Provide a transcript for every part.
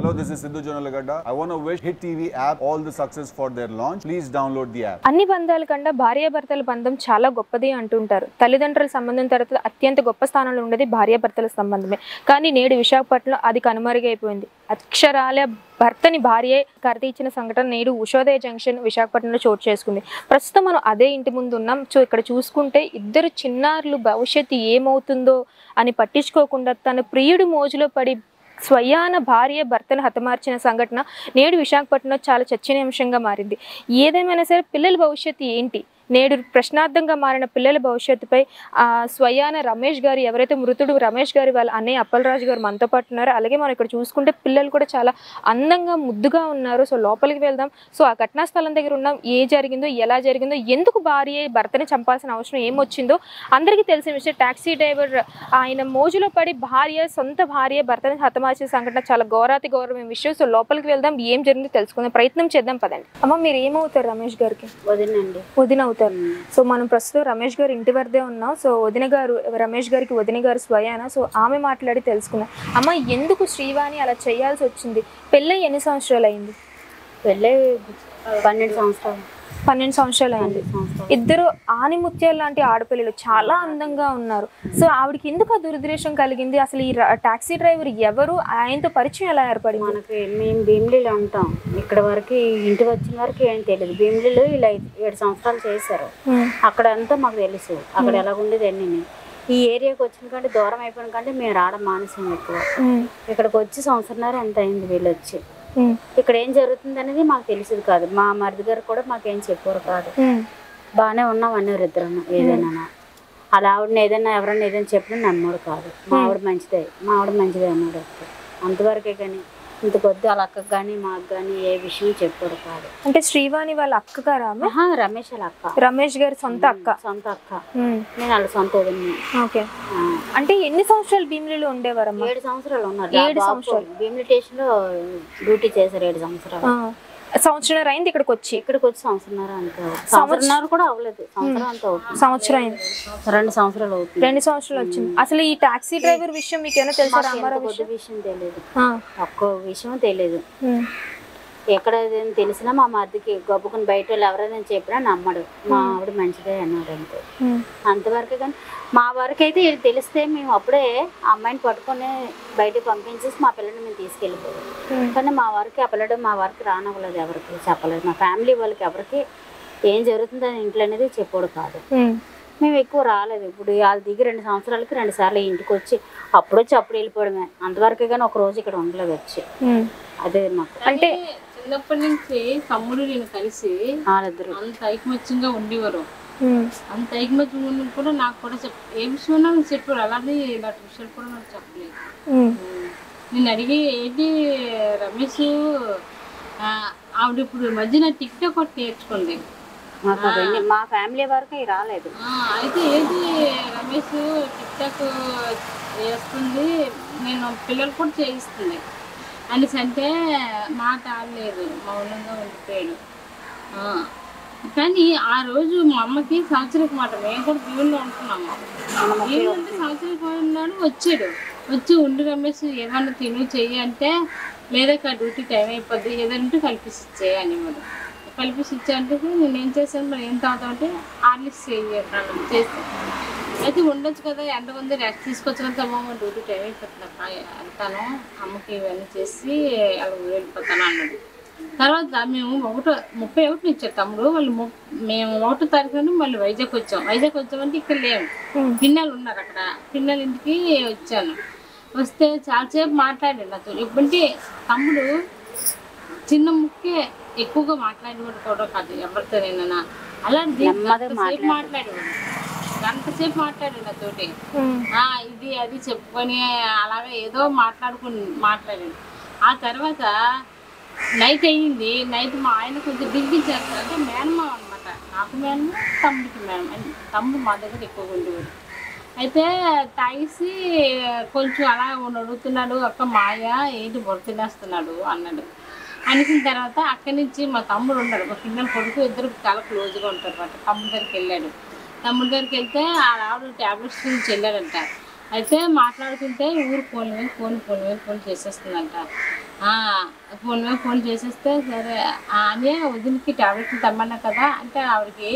Hello, this is Sidhu Jonalagada. I want to wish Hit TV app all the success for their launch. Please download the app. అన్ని బంధాల కన్నా భార్యాభర్తల బంధం చాలా గొప్పది అంటుంటారు తల్లిదండ్రుల సంబంధం తర్వాత అత్యంత గొప్ప స్థానంలో ఉండేది భార్యాభర్తల సంబంధమే కానీ నేడు విశాఖపట్నంలో అది కనుమరుగైపోయింది అక్షరాల భర్తని భార్య కరతీచిన ఇచ్చిన సంఘటన నేడు ఉషోదయ జంక్షన్ విశాఖపట్నంలో చోటు చేసుకుంది ప్రస్తుతం మనం అదే ఇంటి ముందు ఉన్నాం సో ఇక్కడ చూసుకుంటే ఇద్దరు చిన్నారులు భవిష్యత్తు ఏమవుతుందో అని పట్టించుకోకుండా తన ప్రియుడి మోజులో పడి స్వయాన భార్య భర్తను హతమార్చిన సంఘటన నేడు విశాఖపట్నంలో చాలా చర్చనీయాంశంగా మారింది. ఏదేమైనా సరే పిల్లల భవిష్యత్తు ఏంటి? నేడు ప్రశ్నార్థంగా మారిన పిల్లల భవిష్యత్తుపై ఆ స్వయాన రమేష్ గారు ఎవరైతే మృతుడు రమేష్ గారి వాళ్ళ అన్నయ్య అప్పలరాజు గారు మనతో పాటు ఉన్నారు అలాగే మనం ఇక్కడ చూసుకుంటే పిల్లలు కూడా చాలా అందంగా ముద్దుగా ఉన్నారు. సో లోపలికి వెళ్దాం. సో ఆ ఘటనా స్థలం దగ్గర ఉన్నాం. ఏ జరిగిందో ఎలా జరిగిందో ఎందుకు భార్య భర్తని చంపాల్సిన అవసరం ఏమొచ్చిందో అందరికీ తెలిసిన విషయం. టాక్సీ డ్రైవర్ ఆయన మోజులో పడి భార్య సొంత భార్య భర్తని హతమార్చిన సంఘటన చాలా ఘోరాతి ఘోరమైన విషయం. సో లోపలికి వెళ్దాం. ఏం జరిగిందో తెలుసుకుందాం. ప్రయత్నం చేద్దాం. పదండి. అమ్మ మీరు ఏమవుతారు రమేష్ గారికి? వదినండి. వదిన అవుతారు సో మనం ప్రస్తుతం రమేష్ గారు ఇంటి వరదే ఉన్నాం. సో వదిన గారు రమేష్ గారికి వదిన గారు స్వయాన? సో ఆమె మాట్లాడి తెలుసుకున్నాం అమ్మ ఎందుకు శ్రీవాణి అలా చేయాల్సి వచ్చింది? పెళ్ళై ఎన్ని సంవత్సరాలు అయింది పెళ్ళై పన్నెండు సంవత్సరాలు. పన్నెండు సంవత్సరాలు అయింది ఇద్దరు ఆనిముత్యాలు లాంటి ఆడపిల్లలు చాలా అందంగా ఉన్నారు. సో ఆవిడకి ఎందుకు ఆ దురదృష్టం కలిగింది? అసలు ఈ టాక్సీ డ్రైవర్ ఎవరు? ఆయనతో పరిచయం ఎలా ఏర్పడింది? మనకి మేము భీమిలీలో ఉంటాం. ఇక్కడ వరకు ఇంటికి వచ్చిన వరకు ఏం తెలియదు. భీమిలీలో ఇలా ఏడు సంవత్సరాలు చేశారు. అక్కడ అంతా మాకు తెలుసు. అక్కడ ఎలా ఉండేది అన్ని ఈ ఏరియాకి వచ్చిన కంటే దూరం అయిపోయిన కంటే మేము రావడం మానేసాం ఎక్కువ. ఇక్కడికి వచ్చి సంవత్సరంన్నర ఎంత అయింది వీళ్ళు వచ్చి ఇక్కడ ఏం జరుగుతుంది అనేది మాకు తెలిసేది కాదు. మా మరిది గారు కూడా మాకేం చెప్పారు కాదు. బాగానే ఉన్నాం అన్నారు ఇద్దరు ఏదైనా. అలా ఆవిడని ఏదైనా ఎవరైనా ఏదైనా చెప్పినా నమ్మడు కాదు. మా ఆవిడ మంచిదే. మా ఆవిడ మంచిదే అన్నాడు అంతే. అంతవరకే కానీ ఇంత కొద్ది వాళ్ళ అక్కకు కానీ మాకు కానీ ఏ విషయం చెప్పాడు కాదు. అంటే శ్రీవాణి వాళ్ళ అక్క గారా ఆమె ఆహా, రమేష్ వాళ్ళ అక్క. రమేష్ గారి సొంత అక్క. సొంత అక్క. ఉమ్, నేను వాళ్ళ సొంత వదిన్ని. ఓకే. ఆ. అంటే ఎన్ని సంవత్సరాలు భీమిలిలో ఉండేవారమ్మా? ఏడు సంవత్సరాలు ఉన్నారు. ఏడు సంవత్సరాలు. భీమిలి స్టేషన్లో డ్యూటీ చేశారు ఏడు సంవత్సరాలు. ఆ, సంవత్సరం అయింది ఇక్కడికి వచ్చి. ఇక్కడికి వచ్చి సంవత్సరంన్నర అంతే సంవత్సరంన్నర కూడా అవ్వలేదు. సంవత్సరం అంతా అవుతుంది. సంవత్సరం అయింది. రెండు సంవత్సరాలు అవుతుంది. రెండు సంవత్సరాలు వచ్చింది. అసలు ఈ టాక్సీ డ్రైవర్ విషయం మీకు ఏమైనా తెలుసా? రామారావు విషయం? తెలియదు ఒక్క విషయం తెలియదు ఎక్కడ ఏదైనా తెలిసినా మా మధ్యకి గబ్బుకుని బయట వాళ్ళు ఎవరైనా చెప్పినా నమ్మడు. మా ఆవిడ మంచిదే అన్నాడు అంతే. అంతవరకు కానీ మా వరకు అయితే ఇది తెలిస్తే మేము అప్పుడే ఆ అమ్మాయిని పట్టుకొని బయటకు పంపించేసి మా పిల్లని మేము తీసుకెళ్ళిపోయాం. కానీ మా వరకు ఆ పిల్లడు మా వరకు రానవ్వలేదు ఎవరికి చెప్పలేదు. మా ఫ్యామిలీ వాళ్ళకి ఎవరికి ఏం జరుగుతుందని ఇంట్లో అనేది చెప్పాడు కాదు. మేము. ఎక్కువ రాలేదు. ఇప్పుడు వాళ్ళ దిగి రెండు సంవత్సరాలకి రెండు సార్లు ఇంటికి వచ్చి అప్పుడు వచ్చి అప్పుడు వెళ్ళిపోవడమే. అంతవరకే కానీ ఒక రోజు ఇక్కడ ఉండలేదు వచ్చి. అదే మాకు. అంటే చిన్నప్పటి నుంచి తమ్ముడు నేను కలిసి వాళ్ళిద్దరు. అంత ఐకమత్యంగా ఉండేవారు. అంత ఐకమత్యం ఉన్న కూడా నాకు కూడా చెప్ ఏ విషయం నాకు చెప్పారు అలాగే ఇలాంటి విషయాలు కూడా నాకు చెప్పలేదు. నేను అడిగి ఏంటి రమేష్ ఆ, ఆవిడ ఇప్పుడు ఈ మధ్యన టిక్ టాక్ ఒకటి నేర్చుకుంది. మా ఫ్యామిలీ వరకు రాలేదు. ఆ, అయితే ఏంటి రమేష్ టిక్ టాక్ చేస్తుంది? నేను పిల్లలు కూడా చేయిస్తుంది. అనేసి అంటే మాట ఆడలేదు మౌనంగా ఉండిపోయాడు. కానీ ఆ రోజు మా అమ్మకి సంవత్సరం మాట మేము కూడా దీవుల్లో ఉంటున్నాము ఏంటంటే సంవత్సరం ఉన్నాడు వచ్చాడు. వచ్చి ఉండి రమేష్ ఏమన్నా తిను చెయ్యి అంటే లేదా డ్యూటీ టైం అయిపోద్ది ఏదంటే కల్పిసి ఇచ్చేయి మరి. కల్పిసి ఇచ్చా అంటే నేను ఏం చేశాను మరి ఏం తాగుతావు అంటే ఆర్లిక్స్ చెయ్యి చేస్తాను అయితే ఉండొచ్చు కదా ఎండ ఉంది రెస్ట్ తీసుకొచ్చినంత అమ్మ డ్యూటీ టైం అయిపోతుంది అక్క వెళ్తాను అమ్మకి ఇవన్నీ చేసి అలా వెళ్ళిపోతాను అన్నాడు. తర్వాత మేము ఒకటో ముప్పై ఒకటి ఇచ్చారు తమ్ముడు వాళ్ళు మేము ఒకటో తారీఖు నుండి మళ్ళీ వైజాగ్ వచ్చాం. వైజాగ్ వచ్చామంటే ఇక్కడ లేము. పిన్నలు ఉన్నారు అక్కడ. పిన్నల ఇంటికి వచ్చాను. వస్తే చాలాసేపు మాట్లాడాడు నాతో. ఎప్పుడంటే తమ్ముడు చిన్న ముక్కే ఎక్కువగా మాట్లాడేవాడు కూడా కాదు ఎవరితోనైనా. అలాంటి నెమ్మదిగా గంటసేపు మాట్లాడేవాడు. గంటసేపు మాట్లాడాడు నాతోటి. ఇది అది చెప్పుకొని అలాగే ఏదో మాట్లాడుకుని మాట్లాడాడు. ఆ తర్వాత నైట్ అయ్యింది. నైట్ మా ఆయన కొంచెం దిగ్గించారు అంటే మేనమా అనమాట నాకు మేనమా తమ్ముడికి మేనమా? తమ్ముడు మా దగ్గర ఎక్కువగా ఉండేవాడు. అయితే తాగేసి కొంచెం అలా అడుగుతున్నాడు అక్క మాయ ఏంటి బొర తినేస్తున్నాడు? అన్నాడు. అనేసిన తర్వాత అక్కడి నుంచి మా తమ్ముడు ఉన్నాడు మా పిల్లల కొడుకు ఇద్దరు చాలా క్లోజ్గా ఉంటారు అనమాట తమ్ముడి దగ్గరికి వెళ్ళాడు. తమ్ముడి దగ్గరికి వెళ్తే ఆ ఆవిడ ట్యాబ్లెట్స్ గురించి వెళ్ళాడంట అయితే మాట్లాడుతుంటే ఊరు ఫోన్ మీద ఫోన్ ఫోన్ మీద ఫోన్ చేసేస్తుందంట. ఫోన్ మీద ఫోన్ చేసేస్తే సరే ఆ, అని వదిలికి టాబ్లెట్లు తమ్మన్నా కదా అంటే ఆవిడకి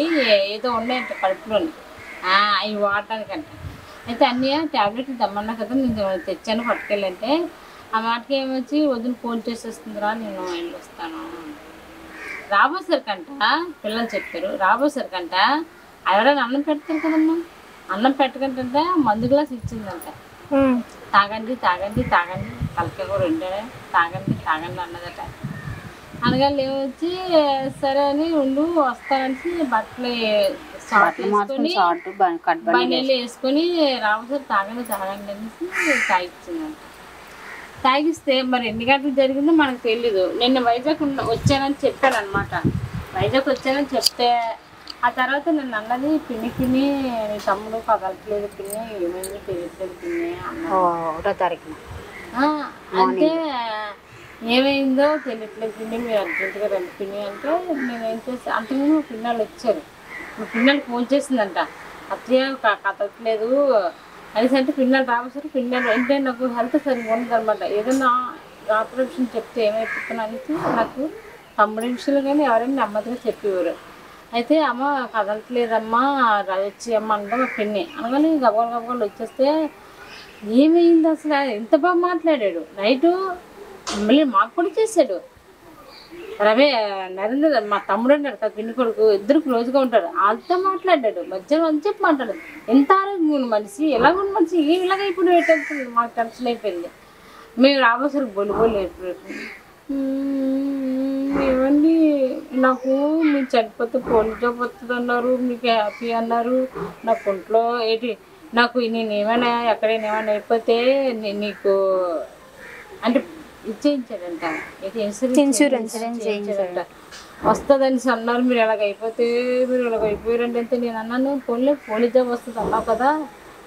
ఏదో ఉన్నాయంట కడుపులోని. అవి వాడడానికంట. అయితే అన్నీ టాబ్లెట్లు తమ్మన్నా కదా నేను తెచ్చాను పట్టుకెళ్ళంటే ఆ మాటకి ఏమొచ్చి వదిలి ఫోన్ చేసేస్తుందిరా నేను వెళ్ళి వస్తాను రాబోసరికంట పిల్లలు చెప్పారు రాబోసరికంట ఎవరైనా అన్నం పెడతారు కదమ్మా? అన్నం పెట్టకంటే మందు గ్లాస్ ఇచ్చిందంట. తాగండి తాగండి తాగండి. తలకాయ ఉండే తాగండి తాగండి అన్నదట. అనగానే ఏమొచ్చి సరే అని ఉండు వస్తానని బట్టలు షార్ట్ వేసుకొని రామసారి తాగండి తాగండి అనేసి తాగిచ్చిందంట. తాగిస్తే మరి ఎన్ని గంటలు జరిగిందో మనకు తెలీదు. నిన్న వైజాగ్ వచ్చానని చెప్పాను అనమాట వైజాగ్ వచ్చానని చెప్తే ఆ తర్వాత నన్ను అన్నది పిన్ని పిన్ని నీ తమ్ముడు పగలట్లేదు పిన్ని ఏమైంది తెలియట్లేదు పిన్ని ఒకటో తారీఖున. ఆ, అంటే ఏమైందో తెలియట్లేదు పిన్ని మీరు అర్జెంటుగా రండి పిన్ని అంటే నేను ఏం చేసి అంతకుముందు మా పిల్లలు వచ్చారు. మా పిల్లలు ఫోన్ చేసిందంట అత్తయ్య కదలట్లేదు అనేసి అంటే పిల్లలు రాబోసారు పిల్లలు అంటే నాకు హెల్త్ సరిగ్గా ఉండదు అనమాట ఏదైనా రాత్రి విషయం చెప్తే ఏమైపోతున్నా అనేసి నాకు తమ్ముడి విషయంలో కానీ ఎవరైనా నెమ్మదిగా చెప్పేవారు. అయితే అమ్మ కదలట్లేదమ్మా రా వచ్చి అమ్మ అంటే మా పిన్ని. అనగానే గబగలు గబగలు వచ్చేస్తే ఏమైంది అసలు? ఎంత బాగా మాట్లాడాడు. నైటు మళ్ళీ మాకు కూడా చేశాడు. రవి నరేంద్ర మా తమ్ముడు అన్నాడు కదా పిన్ని కొడుకు ఇద్దరు క్లోజ్గా ఉంటారు. వాళ్ళతో మాట్లాడాడు. మధ్యాహ్నం అని చెప్పి మాట్లాడాడు. ఎంత ఆరోగ్యం మనిషి? ఎలా ఉన్న మనిషి? ఏం ఇలాగ ఇప్పుడు పెట్టేస్తుంది మాకు టెన్షన్ అయిపోయింది. మేము రాబోసరికి బొలి బొలి అయిపోయింది ఏమండి? నాకు మీరు చనిపోతే పోలీస్ జాబ్ వస్తుంది అన్నారు మీకు హ్యాపీ అన్నారు. నాకు ఒంట్లో ఏంటి నాకు నేను ఏమైనా ఎక్కడైనా ఏమైనా అయిపోతే నీకు అంటే ఇచ్చేయించాడంట. ఇన్సూరెన్స్ చేయించాడంట. వస్తుందని అన్నారు మీరు ఎలాగ అయిపోతే మీరు ఇలాగ అయిపోయారండి అంటే నేను అన్నాను పోలే పోలీస్ జాబ్ వస్తుంది అన్నావు కదా.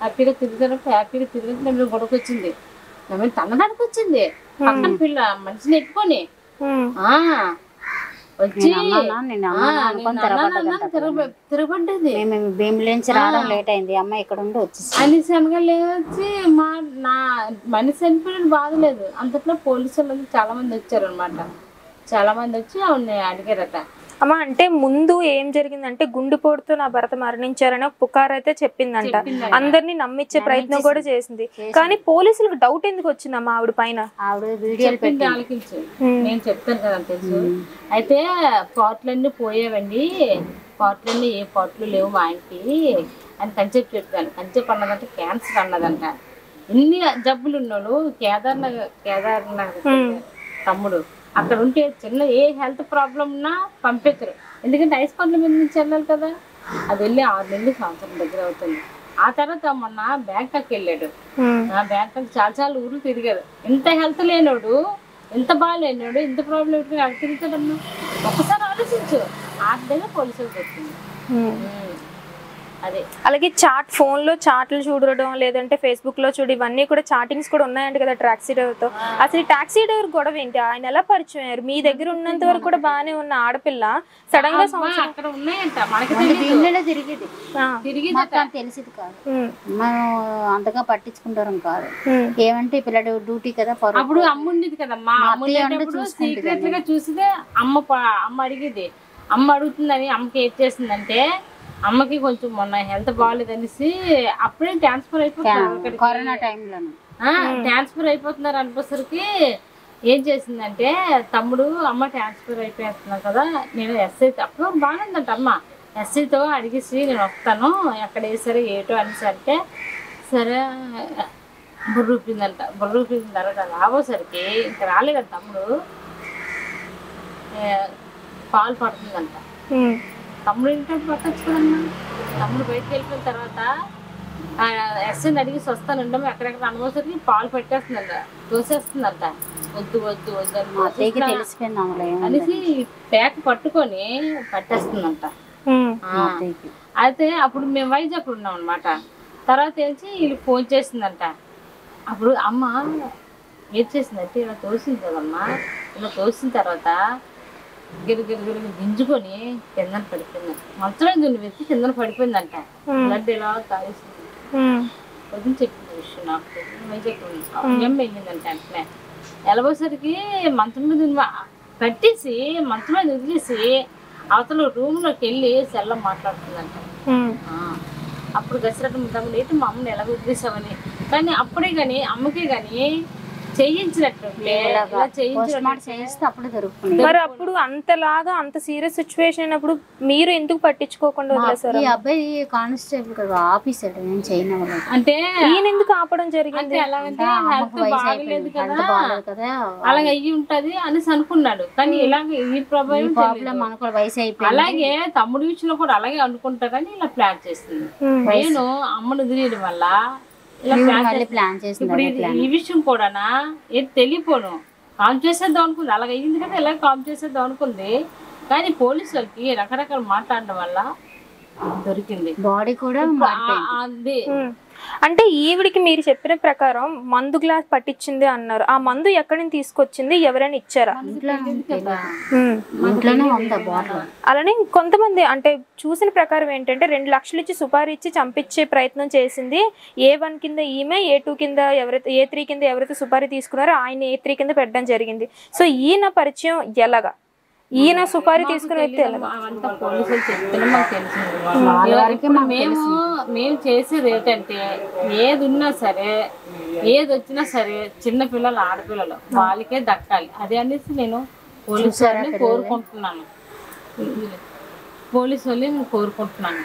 హ్యాపీగా తిరుగుతున్నప్పుడు హ్యాపీగా తిరిగితే నేను గొడవకు వచ్చింది నేను తన్నడానికి వచ్చింది పక్కన పిల్ల మనిషిని ఎట్టుకొని. ఆ వచ్చి తిరగబడ్డది మేము భీములేంచి రావడం లేట్ అయింది. ఇక్కడ ఉండి వచ్చేసి అనేసి అనగా లేచి మా నా మనిషి చనిపోయిన బాధలేదు. అంతట్లో పోలీసు వాళ్ళు చాలా మంది వచ్చారు అనమాట చాలా మంది వచ్చి ఆవిడని అడిగారట. అమ్మ అంటే ముందు ఏం జరిగిందంటే గుండెపోటుతో నా భర్త మరణించారని ఒక పుకార్ అయితే చెప్పిందంట. అందరినీ నమ్మించే ప్రయత్నం కూడా చేసింది. కానీ పోలీసులకు డౌట్ ఎందుకు వచ్చిందమ్మా ఆవిడ పైన? ఆవిడ వీడియోలు పెట్టి చెప్పింది ఆలకించు నేను చెప్తాను కదా తెలుసు. అయితే పాటలన్నీ పోయేవండి. పాటలన్నీ ఏ పాటలు లేవు మా ఆయనకి. అని కంచెప్ట్ చెప్పాను. కంచెప్ అన్నదంటే క్యాన్సర్ అన్నదంట. ఇన్ని జబ్బులు ఉన్నాడు కేదార్నగర్ కేదార్నగర్ తమ్ముడు. అక్కడ ఉంటే చిన్న ఏ హెల్త్ ప్రాబ్లం ఉన్నా పంపించరు. ఎందుకంటే ఐస్ పండ్ల మీద నుంచి వెళ్ళాలి కదా. అది వెళ్ళి ఆరు నెలలు సంవత్సరం దగ్గర అవుతుంది. ఆ తర్వాత మొన్న బ్యాంకాక్ వెళ్ళాడు. ఆ బ్యాంకాక్ చాలా చాలా ఊర్లు తిరిగారు. ఇంత హెల్త్ లేనోడు ఇంత బాగాలేనోడు ఇంత ప్రాబ్లం పెట్టుకుని అక్కడ తిరుగుతాడమ్మా? ఒక్కసారి ఆలోచించు. ఆ దగ్గర. ఉమ్. అదే అలాగే చాట్ ఫోన్లో చాట్లు చూడడం లేదంటే ఫేస్బుక్లో చూడు ఇవన్నీ కూడా చాటింగ్స్ కూడా ఉన్నాయంట కదా టాక్సీ డ్రైవర్తో అసలు ఈ టాక్సీ డ్రైవర్ గొడవ ఏంటి? ఆయన ఎలా పరిచయం అయ్యారు? మీ దగ్గర ఉన్నంత వరకు కూడా బాగానే ఉన్న ఆడపిల్ల సడన్గా తెలిసింది కాదు. మనం అంతగా పట్టించుకుంటాం కాదు. ఏమంటే పిల్లడు డ్యూటీ కదా అప్పుడు అమ్మ ఉండేది కదమ్మా సీక్రెట్గా చూసితే అమ్మ అమ్మ అడిగేది. అమ్మ అడుగుతుందని అమ్మకి ఏం చేసిందంటే అమ్మకి కొంచెం మొన్న హెల్త్ బాగాలేదనేసి అప్పుడే ట్రాన్స్ఫర్ అయిపోతున్నారు అక్కడికి. కరోనా టైంలోను. ఆ, ట్రాన్స్ఫర్ అయిపోతున్నారు అనిపోసరికి ఏం చేసిందంటే తమ్ముడు అమ్మ ట్రాన్స్ఫర్ అయిపోతున్నావు కదా నేను ఎస్ఐ అప్పుడు బాగానే ఉందంట అమ్మ. ఎస్ఐతో అడిగేసి నేను వస్తాను ఎక్కడ వేసారో ఏటో అనేసి అంటే సరే బుర్ర ఊపిందంట. బుర్ర ఊపిన తర్వాత రాబోసరికి ఇంకా రాలేదంట తమ్ముడు. పాలు పడుతుందంట. తమ్ముడు ఏంటంటే పట్టచ్చు కదమ్మా తమ్ముడు బయటకు వెళ్ళిపోయిన తర్వాత ఎస్ఎన్ అడిగేసి వస్తానంటే ఎక్కడెక్కడ అనుభవసరికి పాలు పెట్టేస్తుందంట. తోసేస్తుందంట. వద్దు వద్దు వద్దు అనేసి ప్యాక్ పట్టుకొని పట్టేస్తుందంట. అయితే అప్పుడు మేము వైజాగ్ ఉన్నాం అనమాట తర్వాత తెలిసి వీళ్ళు ఫోన్ చేసిందంట. అప్పుడు అమ్మ ఏం చేసిందంటే ఇలా తోసింది కదమ్మా. ఇలా తోసిన తర్వాత గిరి గిరి గిరి గింజుకొని కిందన పడిపోయింది. మంచం దున్ని వెతికి కిందన పడిపోయిందంట. బ్లడ్ ఇలా తాగేసింది. ఉమ్, వదిలి చెప్పింది విషయం నాకు వెళ్ళిందంట వెంటనే. ఎలబోసరికి మంచం మీద కట్టేసి మంచం మీద వదిలేసి అవతల రూమ్లోకి వెళ్ళి సెల్ల మాట్లాడుతుందంట. అప్పుడు గసిరట్టు ముద్దమ్మ ఏంటి మా అమ్మని ఎలా వదిలేసావని. కానీ అప్పుడే కానీ అమ్మకి కానీ మరి అప్పుడు అంతలాగా అంత సీరియస్ సిచ్యువేషన్ అయినప్పుడు మీరు ఎందుకు పట్టించుకోకుండా వదిలేసారు ఈ అబ్బాయి కానిస్టేబుల్ కదా ఆఫీసర్ నేను చేయను అంటే ఈయన ఎందుకు ఆపడం జరిగింది? అంటే ఎలాగంటే హెల్త్ బాగలేదు కదా. హెల్త్ బాగాలేదు కదా. అలాగే అయ్యి ఉంటది అనేసి అనుకున్నాడు. కానీ ఇలాగ ఈ ప్రాబ్లం కూడా వయసు అయిపోయింది. అలాగే తమ్ముడి విషయంలో కూడా అలాగే అనుకుంటా కానీ ఇలా ప్లాన్ చేస్తుంది. నేను అమ్మను వదిలేయడం వల్ల మళ్ళీ ప్లాన్ చేసింది ఇప్పుడు ఇది- ఈ విషయం కూడానా? ఏది తెలియపోను. కామ్ చేసేద్దాం అనుకుంది. అలాగే అయ్యింది కదా ఇలా కామ్ చేసేద్దాం అనుకుంది. కానీ పోలీసు వాళ్ళకి రకరకాల మాట్లాడడం వల్ల దొరికింది. బాడీ కూడా అది. అంటే ఈవిడికి మీరు చెప్పిన ప్రకారం మందు గ్లాస్ పట్టించింది అన్నారు. ఆ మందు ఎక్కడి నుంచి తీసుకొచ్చింది? ఎవరైనా ఇచ్చారా? అలానే కొంతమంది అంటే చూసిన ప్రకారం ఏంటంటే రెండు లక్షలు ఇచ్చి సుపారీ ఇచ్చి చంపించే ప్రయత్నం చేసింది. ఏ వన్ కింద ఈమె ఏ టూ కింద ఎవరైతే ఏ త్రీ కింద ఎవరైతే సుపారీ తీసుకున్నారో ఆయన ఏ త్రీ కింద పెట్టడం జరిగింది. సో ఈయన పరిచయం ఎలాగా? ఈయన సుపారీ వ్యక్తి తెలిసింది ఇప్పుడు మేము మేము చేసేది ఏంటంటే ఏది ఉన్నా సరే ఏది వచ్చినా సరే చిన్న పిల్లలు ఆడపిల్లలు వాళ్ళకే దక్కాలి. అదే అనేసి నేను పోలీసు వాళ్ళని కోరుకుంటున్నాను. పోలీసు వాళ్ళని నేను కోరుకుంటున్నాను.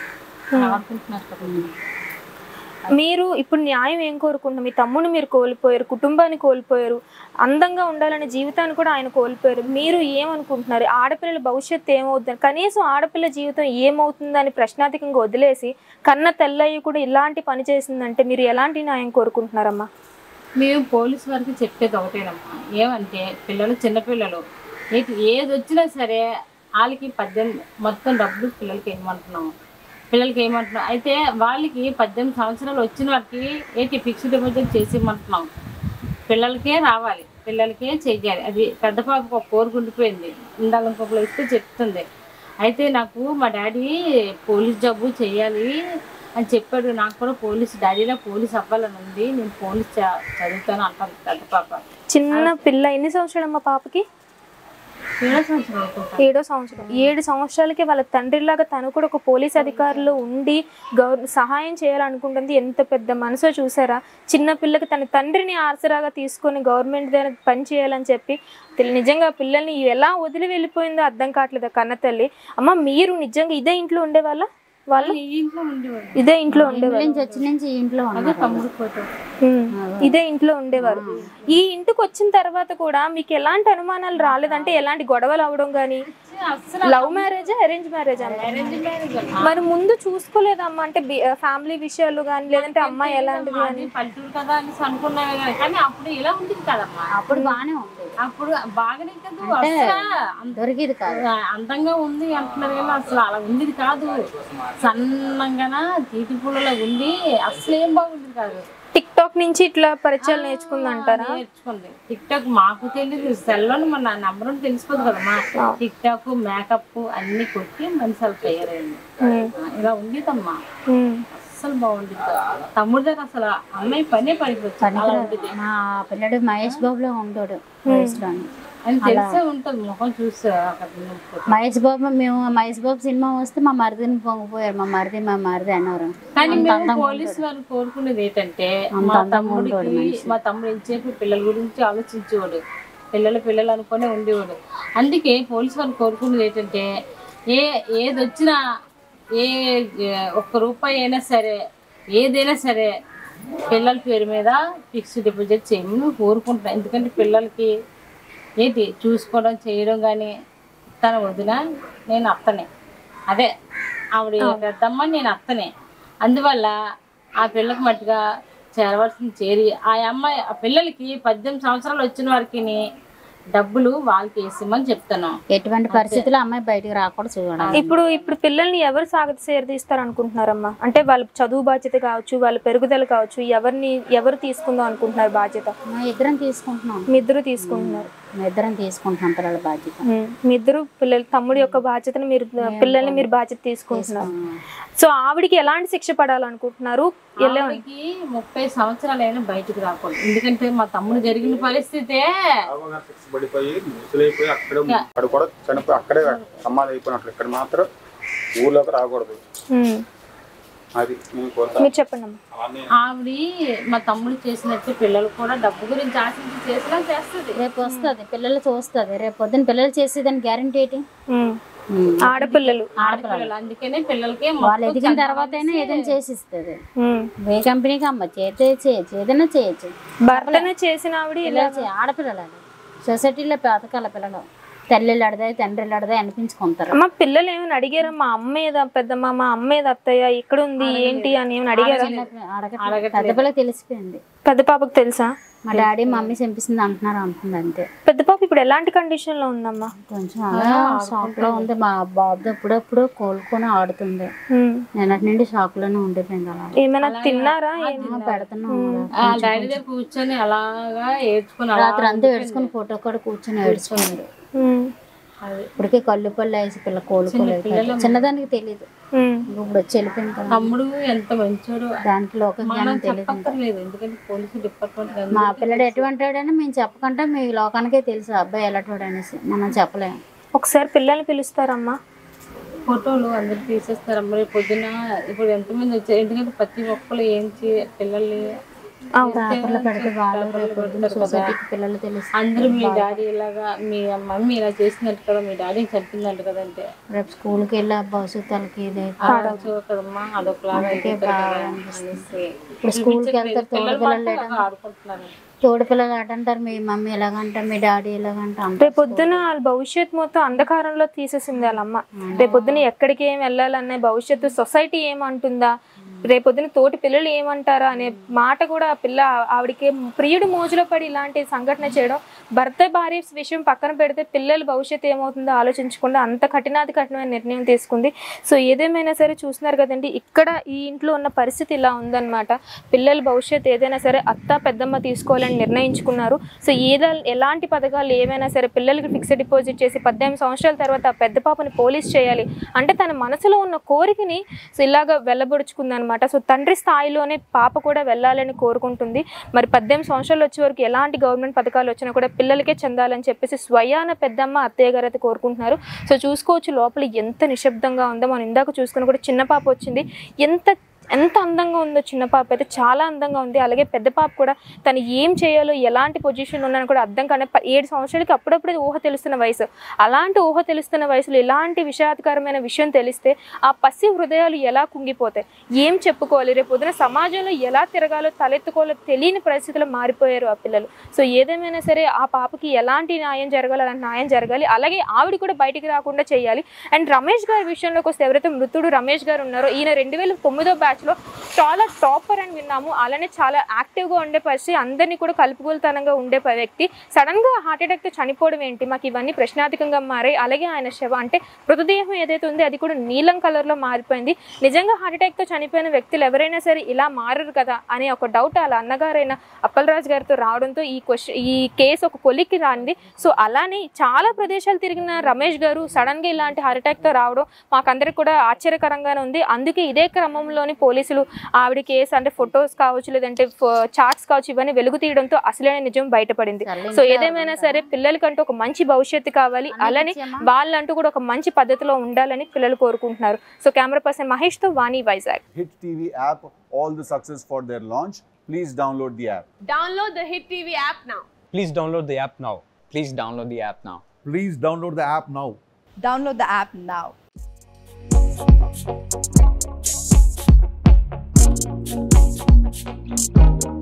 మీరు ఇప్పుడు న్యాయం ఏం కోరుకుంటున్నారు? మీ తమ్ముని మీరు కోల్పోయారు కుటుంబాన్ని కోల్పోయారు అందంగా ఉండాలనే జీవితాన్ని కూడా ఆయన కోల్పోయారు. మీరు ఏమనుకుంటున్నారు? ఆడపిల్లల భవిష్యత్తు ఏమవుతుంది? కనీసం ఆడపిల్ల జీవితం ఏమవుతుందని ప్రశ్నార్థకంగా వదిలేసి కన్న తెల్లయ్య కూడా ఇలాంటి పని చేసిందంటే మీరు ఎలాంటి న్యాయం కోరుకుంటున్నారమ్మా? మేము పోలీసు వారికి చెప్పేది ఒకటేనమ్మా. ఏమంటే పిల్లలు చిన్నపిల్లలు ఏది ఏది వచ్చినా సరే వాళ్ళకి పద్దెనిమిది మొత్తం డబ్బులు పిల్లలకి ఏమంటున్నాము పిల్లలకి ఏమంటున్నాం అయితే వాళ్ళకి పద్దెనిమిది సంవత్సరాలు వచ్చిన వారికి ఏంటి ఫిక్స్డ్ డిపాజిట్ చేసి ఇమ్మంటున్నాం పిల్లలకే రావాలి. పిల్లలకే చెయ్యాలి అది పెద్ద పాపకు ఒక కోరిక ఉండిపోయింది. ఇందాక ఇంకొకరు ఇస్తే చెప్తుంది. అయితే నాకు మా డాడీ పోలీస్ జాబు చేయాలి అని చెప్పాడు. నాకు కూడా పోలీస్ డాడీలో పోలీస్ అవ్వాలని ఉంది. నేను పోలీస్ చదువుతాను అంటాను పెద్ద పాప. చిన్న పిల్ల ఎన్ని సంవత్సరాలు అమ్మా పాపకి? ఏడో సంవత్సరం ఏడో సంవత్సరం. ఏడు సంవత్సరాలకి వాళ్ళ తండ్రిలాగా తను కూడా ఒక పోలీస్ అధికారులు ఉండి గౌర్ సహాయం చేయాలనుకుంటుంది. ఎంత పెద్ద మనసో చూసారా? చిన్న పిల్లకి తన తండ్రిని ఆసరాగా తీసుకొని గవర్నమెంట్ దగ్గర పని చేయాలని చెప్పి నిజంగా పిల్లల్ని ఎలా వదిలి వెళ్ళిపోయిందో అర్థం కావట్లేదు కన్నతల్లి కన్న తల్లి. అమ్మ మీరు నిజంగా ఇదే ఇంట్లో ఉండేవాళ్ళ? వాళ్ళు? ఇదే ఇంట్లో నుంచి ఉమ్. ఇదే ఇంట్లో ఉండేవారు ఈ ఇంటికి వచ్చిన తర్వాత కూడా మీకు ఎలాంటి అనుమానాలు రాలేదంటే ఎలాంటి గొడవలు అవడం కానీ అసలు లవ్ మ్యారేజ్ అరేంజ్ మ్యారేజ్ అమ్మ. మరి ముందు చూసుకోలేదమ్మా. అంటే ఫ్యామిలీ విషయాలు కానీ లేదంటే అమ్మాయి ఎలాంటిది కానీ పల్లెటూరు కదా కానీ కానీ అప్పుడు ఇలా ఉండేది కదమ్మా. అప్పుడు బాగానే ఉంది. అప్పుడు బాగానే కదా అసలు? దొరికేది కాదు. అందంగా ఉంది అంటున్నారు కానీ అసలు అలా ఉండేది కాదు. సన్నంగాన తీపి పుల్లలా ఉండి అసలు ఏం బాగుండేది కాదు. టిక్ టాక్ నుంచి ఇట్లా పరిచయాలు నేర్చుకుందంటారా? నేర్చుకుంది. టిక్ టాక్ మాకు తెలియదు సెల్లోని మన నెంబర్ తెలిసిపోదు కదమ్మా టిక్ టాక్ మేకప్ అన్ని కొట్టి మనిషి అలా తయారైంది ఇలా ఉండేదమ్మా. బాగుండేది కాదు. తమ్ముడి దగ్గర అసలు అమ్మాయి పనే ఉండేది. మా పిల్లడు మహేష్ బాబులో ఉంటాడు మహేష్ బాబు మేము మహేష్ బాబు సినిమా వస్తే మా మరిదిని పొంగిపోయారు మా మరిది మా మరిది అన్నారు. పోలీసు వారిని కోరుకునేది ఏంటంటే మా తమ్ముడికి మా తమ్ముడు ఎంతసేపు పిల్లల గురించి ఆలోచించేవాడు. పిల్లలు పిల్లలు అనుకునే ఉండేవాడు. అందుకే పోలీసు వారిని కోరుకునేది ఏంటంటే ఏ ఏది వచ్చినా ఏ, ఒక్క రూపాయి అయినా సరే ఏదైనా సరే పిల్లల పేరు మీద ఫిక్స్డ్ డిపాజిట్ చేయమని కోరుకుంటున్నాను ఎందుకంటే పిల్లలకి ఏంటి చూసుకోవడం చేయడం కానీ తన వదిన నేను అత్తనే. అదే ఆవిడ పెద్దమ్మ నేను అత్తనే. అందువల్ల ఆ పిల్లకి మట్టుగా చేరవలసింది చేరి ఆ అమ్మాయి ఆ పిల్లలకి పద్దెనిమిది సంవత్సరాలు వచ్చిన వారికి డబ్బులు వాళ్ళకి వేసిమని చెప్తున్నాం ఎటువంటి పరిస్థితుల్లో అమ్మాయి బయటికి రాకూడదు చూడాలి. ఇప్పుడు ఇప్పుడు పిల్లల్ని ఎవరు సాగతి చేరదీస్తారు అనుకుంటున్నారమ్మా అంటే వాళ్ళ చదువు బాధ్యత కావచ్చు వాళ్ళ పెరుగుదల కావచ్చు ఎవరిని ఎవరు తీసుకుందాం అనుకుంటున్నారు బాధ్యత? మా ఇద్దరం తీసుకుంటున్నాం. మీ ఇద్దరు తీసుకుంటున్నారు. ఇద్దరం తీసుకుంటున్నాం పిల్లల బాధ్యత. మీ ఇద్దరు పిల్లలు తమ్ముడి యొక్క బాధ్యతను మీరు పిల్లల్ని మీరు బాధ్యత? తీసుకుంటున్నారు. సో ఆవిడికి ఎలాంటి శిక్ష పడాలనుకుంటున్నారు? ఆవిడకి ముప్పై సంవత్సరాలైనా బయటకు రాకూడదు. ఎందుకంటే మా తమ్ముడు జరిగిన పరిస్థితే చనిపోయి అక్కడే సమాధి అయిపోయినట్లు. ఇక్కడ మాత్రం ఊర్లోకి రాకూడదు ఉమ్, అది నేను కోరుతా మీరు చెప్పండి ఆవిడ మా తమ్ముడు చేసినట్టు పిల్లలు కూడా డబ్బు గురించి ఆశించి చేసినా చేస్తుంది. రేపు వస్తుంది పిల్లలు చూస్తుంది. రేపు పొద్దున్న పిల్లలు చేసేదాని గ్యారంటీ ఏంటి? ఆడపిల్లలు. ఆడపిల్లలు. అందుకనే పిల్లలకి వాళ్ళు ఎదిగిన తర్వాతైనా ఏదైనా చేసిస్తుంది. ఏ కంపెనీకి అమ్మ చేతే చేయొచ్చు ఏదైనా చేయొచ్చు. భర్తను చేసిన ఆవిడ ఆడపిల్లలు అది. సొసైటీలో బతకాల పిల్లలు. తల్లిళ్ళు అడదాయి తండ్రిలు అడదాయి అనిపించుకుంటారు. అమ్మ పిల్లలు ఏమైనా అడిగారా? మా అమ్మ ఏదా పెద్దమ్మ మా అమ్మ ఏది అత్తయ్య ఇక్కడ ఉంది ఏంటి అని ఏమైనా అడిగారా. పెద్ద పిల్లకి తెలిసిపోయింది. పెద్ద పాపకు తెలుసా? మా డాడీ మమ్మీ చంపిస్తుంది అంటున్నారు అంటుంది అంతే. పెద్ద పాప ఇప్పుడు ఎలాంటి కండిషన్లో ఉందమ్మా? కొంచెం షాక్లో ఉంది. మా బాబు అప్పుడప్పుడు కోలుకొని ఆడుతుంది నిన్నటి నుండి షాక్లోనే ఉండిపోయింది అలా ఏమైనా తిన్నారా? పెడుతున్నాం కూర్చొని అలాగా ఏడ్చుకుని అలా రాత్రి అంతా ఏడ్చుకుని ఫోటో కూడా కూర్చొని అది ఇప్పటికే కళ్ళు పళ్ళు వేసి పిల్ల కోలుకోలేదు చిన్నదానికి తెలియదు ఇప్పుడు వచ్చి వెళ్ళిపోయింది తమ్ముడు ఎంత మంచోడు. జ్ఞానం తెలియదు డిపార్ట్మెంట్ మా పిల్లడు ఎటువంటి వాడని మేము చెప్పకుండా మీ లోకానికే తెలుసు అబ్బాయి ఎలాంటి అనేసి మనం చెప్పలేము ఒకసారి పిల్లల్ని పిలుస్తారమ్మా. ఫోటోలు అందరు తీసేస్తారు. మరి పొద్దున ఇప్పుడు ఎంతమంది వచ్చారు? ఎందుకంటే ప్రతి ఒక్కరు ఏం చే- పిల్లల్ని పేపర్లో పెడితే వాళ్ళు రేపు పొద్దున్న సొసైటీకి పిల్లలు తెలుసు అందరూ మీ డాడీ ఇలాగా మీ మమ్మీ ఇలా చేసినట్టు కదా మీ డాడీ చంపిందంట కదంటే. రేపు స్కూల్కి వెళ్ళి ఆ భవిష్యత్తు వాళ్ళకి ఇది కదమ్మా అదొకలాగా. ఇప్పుడు స్కూల్కి తోడు పిల్లలు ఆడుకుంటున్నారు. తోడు పిల్లలు మీ మమ్మీ ఎలాగంట మీ డాడీ ఎలాగంట. రేపు పొద్దున వాళ్ళ భవిష్యత్తు మొత్తం అంధకారంలో తీసేసింది వాళ్ళమ్మ రేపు పొద్దున ఎక్కడికి ఏం వెళ్ళాలనే భవిష్యత్తు సొసైటీ ఏమంటుందా? రేపొద్దున తోటి పిల్లలు ఏమంటారా అనే మాట కూడా పిల్ల ఆవిడకి ప్రియుడు మోజులో పడి ఇలాంటి సంఘటన చేయడం భర్త భార్య విషయం పక్కన పెడితే పిల్లల భవిష్యత్తు ఏమవుతుందో ఆలోచించకుండా అంత కఠినాది కఠినమైన నిర్ణయం తీసుకుంది. సో ఏదేమైనా సరే చూస్తున్నారు కదండి ఇక్కడ ఈ ఇంట్లో ఉన్న పరిస్థితి ఇలా ఉందన్నమాట. పిల్లల భవిష్యత్తు ఏదైనా సరే అత్త పెద్దమ్మ తీసుకోవాలని నిర్ణయించుకున్నారు. సో ఏదో ఎలాంటి పథకాలు ఏమైనా సరే పిల్లలకి ఫిక్స్డ్ డిపాజిట్ చేసి పద్దెనిమిది సంవత్సరాల తర్వాత పెద్ద పాపని పోలీస్ చేయాలి అంటే తన మనసులో ఉన్న కోరికని సో ఇలాగ వెళ్ళబడుచుకుంది అనమాట సో తండ్రి స్థాయిలోనే పాప కూడా వెళ్ళాలని కోరుకుంటుంది. మరి పద్దెనిమిది సంవత్సరాలు వచ్చే వరకు ఎలాంటి గవర్నమెంట్ పథకాలు వచ్చినా కూడా పిల్లలకే చెందాలని చెప్పేసి స్వయాన పెద్దమ్మ అత్తయ్య గారు అయితే కోరుకుంటున్నారు. సో చూసుకోవచ్చు లోపల ఎంత నిశ్శబ్దంగా ఉందో మనం ఇందాక చూసుకుని కూడా చిన్న పాప వచ్చింది. ఎంత ఎంత అందంగా ఉందో చిన్న పాప అయితే చాలా అందంగా ఉంది. అలాగే పెద్ద పాప కూడా తను ఏం చేయాలో ఎలాంటి పొజిషన్ ఉన్నాను కూడా అర్థం కానీ ఏడు సంవత్సరాలకి అప్పుడప్పుడే ఊహ తెలుస్తున్న వయసు. అలాంటి ఊహ తెలుస్తున్న వయసులో ఇలాంటి విషాదకరమైన విషయం తెలిస్తే ఆ పసి హృదయాలు ఎలా కుంగిపోతాయి? ఏం చెప్పుకోవాలి? రేపు పొద్దున సమాజంలో ఎలా తిరగాలో తలెత్తుకోవాలో తెలియని పరిస్థితులు మారిపోయారు ఆ పిల్లలు. సో ఏదేమైనా సరే ఆ పాపకి ఎలాంటి న్యాయం జరగాలి అలాంటి న్యాయం జరగాలి. అలాగే ఆవిడ కూడా బయటికి రాకుండా చేయాలి. అండ్ రమేష్ గారి విషయంలోకి వస్తే ఎవరైతే మృతుడు రమేష్ గారు ఉన్నారో ఈయన రెండు వేల తొమ్మిదో బ్యాచ్ బ్యాచ్లో చాలా టాపర్ అని విన్నాము. అలానే చాలా యాక్టివ్గా ఉండే పరిస్థితి అందరినీ కూడా కలుపుగోలుతనంగా ఉండే వ్యక్తి. సడన్గా హార్ట్అటాక్తో చనిపోవడం ఏంటి? మాకు ఇవన్నీ ప్రశ్నార్థకంగా మారాయి. అలాగే ఆయన శవ అంటే మృతదేహం ఏదైతే ఉందో అది కూడా నీలం కలర్లో మారిపోయింది. నిజంగా హార్ట్ అటాక్తో చనిపోయిన వ్యక్తులు ఎవరైనా సరే ఇలా మారరు కదా అనే ఒక డౌట్ అలా అన్నగారైన అప్పలరాజు గారితో రావడంతో ఈ క్వశ్చన్ ఈ కేసు ఒక కొలిక్కి రాంది. సో అలానే చాలా ప్రదేశాలు తిరిగిన రమేష్ గారు సడన్గా ఇలాంటి హార్ట్అటాక్తో రావడం మాకందరికి కూడా ఆశ్చర్యకరంగానే ఉంది. అందుకే ఇదే క్రమంలోని పోలీసులు ఆవిడ కేసు అంటే ఫొటోస్ కావచ్చు లేదంటే చార్ట్స్ కావచ్చు ఇవన్నీ వెలుగు తీయడంతో అసలైన నిజం బయటపడింది సో ఏదేమైనా సరే పిల్లలకంటూ ఒక మంచి భవిష్యత్తు కావాలి అలానే వాళ్ళంటూ కూడా ఒక మంచి పద్ధతిలో ఉండాలని పిల్లలు కోరుకుంటున్నారు so camera person మహేష్తో Vani Vizag Hit TV app, all the success for their launch. Please download the app. Download the Hit TV app now. Please download the app now. Please download the app now. Please download the app now. Download the app now. Thank you.